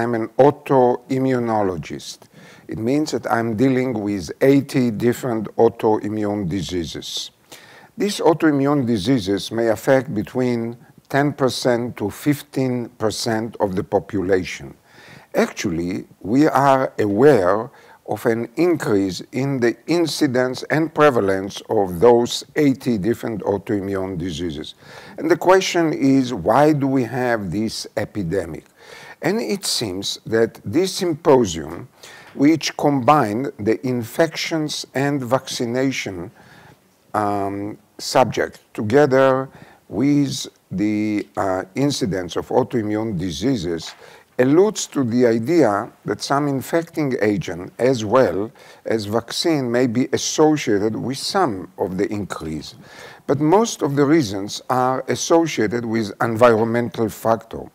I'm an autoimmunologist. It means that I'm dealing with 80 different autoimmune diseases. These autoimmune diseases may affect between 10% to 15% of the population. Actually, we are aware of an increase in the incidence and prevalence of those 80 different autoimmune diseases. And the question is, why do we have this epidemic? And it seems that this symposium, which combined the infections and vaccination um, subject together with the uh, incidence of autoimmune diseases, alludes to the idea that some infecting agent as well as vaccine may be associated with some of the increase. But most of the reasons are associated with environmental factor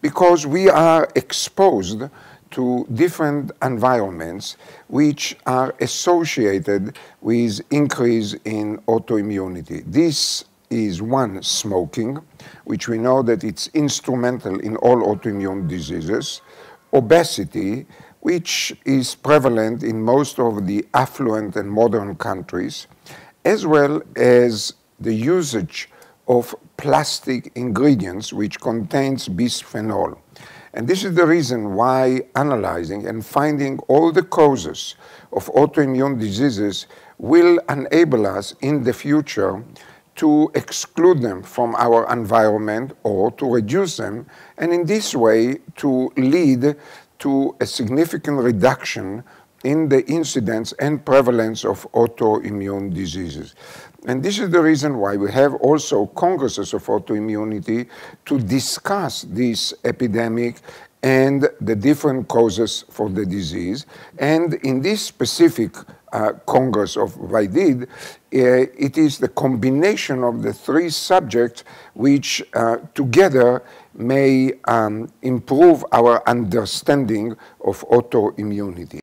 because we are exposed to different environments which are associated with increase in autoimmunity. This is one, smoking, which we know that it's instrumental in all autoimmune diseases, obesity, which is prevalent in most of the affluent and modern countries, as well as the usage of plastic ingredients which contains bisphenol. And this is the reason why analyzing and finding all the causes of autoimmune diseases will enable us in the future to exclude them from our environment or to reduce them, and in this way to lead to a significant reduction in the incidence and prevalence of autoimmune diseases. And this is the reason why we have also congresses of autoimmunity to discuss this epidemic and the different causes for the disease. And in this specific uh, Congress of WAidid, uh, it is the combination of the three subjects which uh, together may um, improve our understanding of autoimmunity.